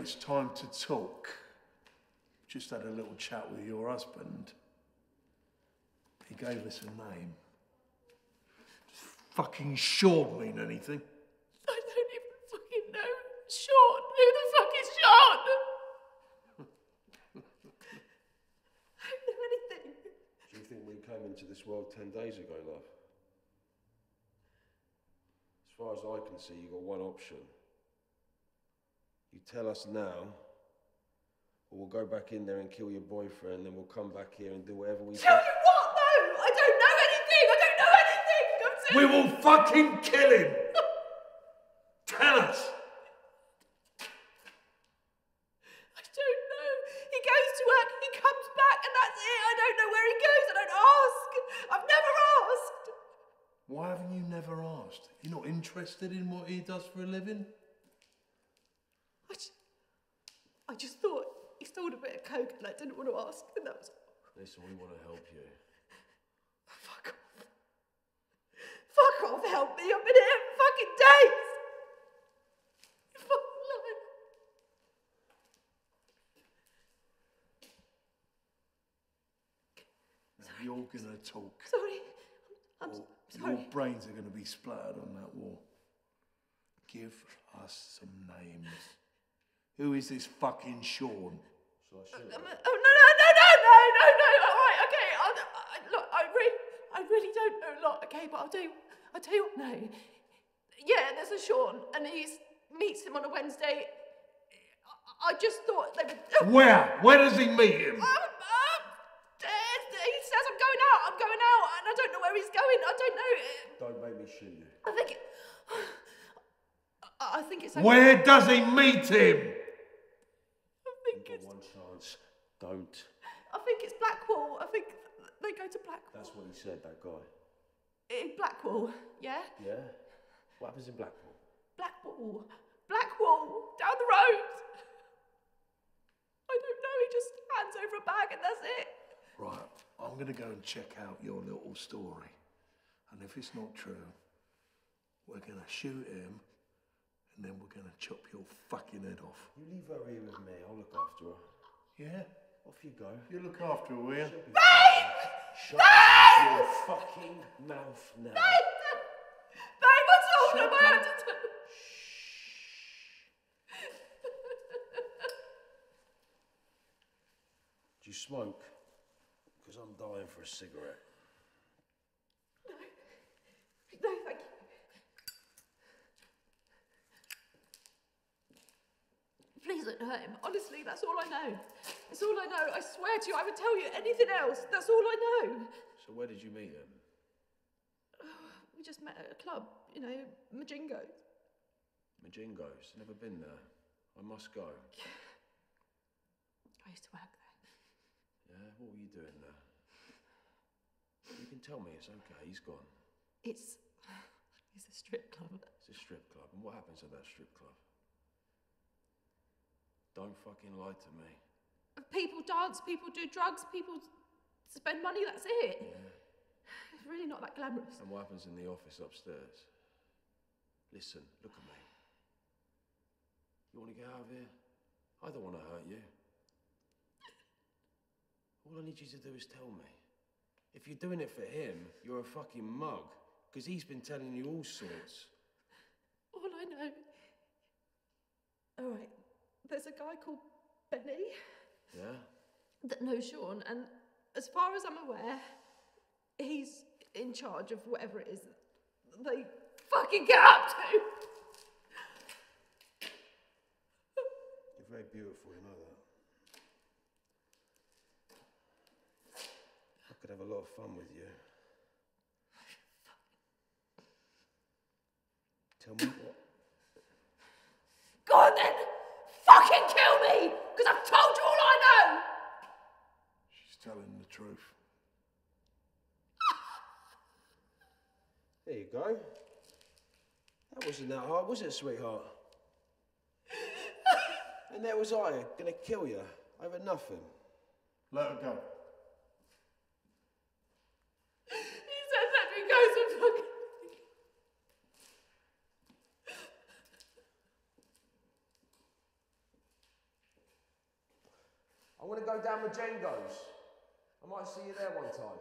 it's time to talk. Just had a little chat with your husband. He gave us a name. Does fucking Sean mean anything? I don't even fucking know. Sean? Who the fuck is Sean? I don't know anything. Do you think we came into this world ten days ago, love? As far as I can see, you've got one option. You tell us now, or we'll go back in there and kill your boyfriend, then we'll come back here and do whatever we Tell think. you what, though? I don't know anything. I don't know anything. I'm We will fucking kill him! Tell us! I don't know. He goes to work, he comes back, and that's it. I don't know where he goes. I don't ask. I've never asked. Why haven't you never asked? You're not interested in what he does for a living? I just, I just thought he stole a bit of coke, and I didn't want to ask, and that was Listen, we want to help you. fuck off. Fuck off, help me. I've been here for fucking days. You fucking liar. Now, you're gonna talk. Sorry. I'm, I'm sorry. Your brains are gonna be splattered on that wall. Give us some names. Who is this fucking Sean? Shall I shoot Um, oh no no no no no no no! All right, okay. I'll, I, look, I really, I really don't know a lot. Okay, but I'll tell you, I'll tell you what. No, yeah, there's a Sean, and he meets him on a Wednesday. I, I just thought they would. Where? Where does he meet him? Um, um, uh, he says I'm going out. I'm going out, and I don't know where he's going. I don't know. Don't make me shoot you. I think. It, I, I think it's. okay. Where does he meet him? I think You've it's. got one chance. Don't. I think it's Blackwall. I think they go to Blackwall. That's what he said, that guy. In Blackwall, yeah. Yeah? What happens in Blackpool? Blackwall. Blackwall. Down the road. I don't know. He just hands over a bag and that's it. Right, I'm gonna go and check out your little story. And if it's not true, we're gonna shoot him and then we're gonna chop your fucking head off. You leave her here with me. I'll look after her. Yeah? Off you go. You look after her, will you? Shut your fucking mouth now. Babe, I told him I had to tell him. Do you smoke? Because I'm dying for a cigarette. No, thank you. Please don't hurt him. Honestly, that's all I know. That's all I know. I swear to you, I would tell you anything else. That's all I know. So where did you meet him? We just met at a club, you know, Majingo's. Majingo's. Never been there. I must go. I used to work there. Yeah? What were you doing there? You can tell me it's okay. He's gone. It's it's a strip club. It's a strip club. And what happens at that strip club? Don't fucking lie to me. People dance, people do drugs, people spend money. That's it. It's really not that glamorous. And what happens in the office upstairs? Listen, look at me. You want to get out of here? I don't want to hurt you. All I need you to do is tell me. If you're doing it for him, you're a fucking mug. Because he's been telling you all sorts. All I know. All right. There's a guy called Benny Yeah? that knows Sean, and as far as I'm aware, he's in charge of whatever it is they fucking get up to. You're very beautiful, you know that. I could have a lot of fun with you. Tell me what. Go on then! Fucking kill me! Because I've told you all I know! She's telling the truth. There you go. That wasn't that hard, was it, sweetheart? and there was I, gonna kill you over nothing. Let her go. He said let me go so fucking. I'm gonna go down with Jengo's. I might see you there one time.